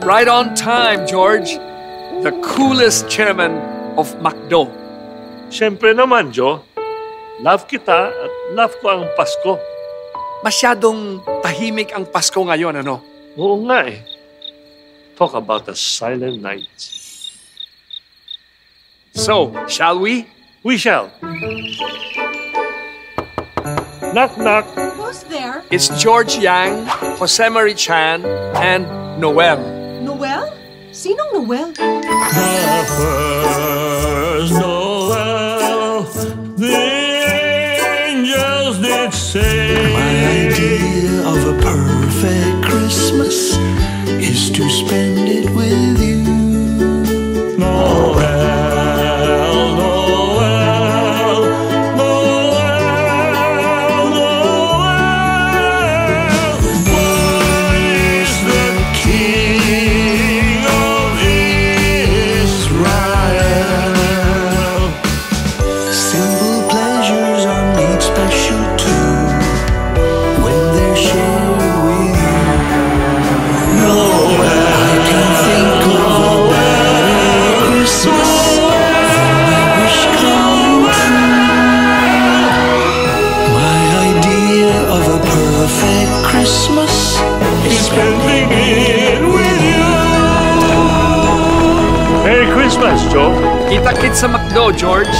Right on time, George. The coolest chairman of MacDo. Siyempre naman, Joe. Love kita at love ko ang Pasko. Masyadong tahimik ang Pasko ngayon, ano? Oo nga eh. Talk about the silent night. So, shall we? We shall. Knock, knock. Who's there? It's George Yang, Jose Marie Chan, and Noel. Noel? Sinong Noel? The first Noel, the angels did say. My idea of a perfect Christmas is to spend Christmas is Spending it with you. Merry Christmas, Joe. Kita-kits sa MacDo, George.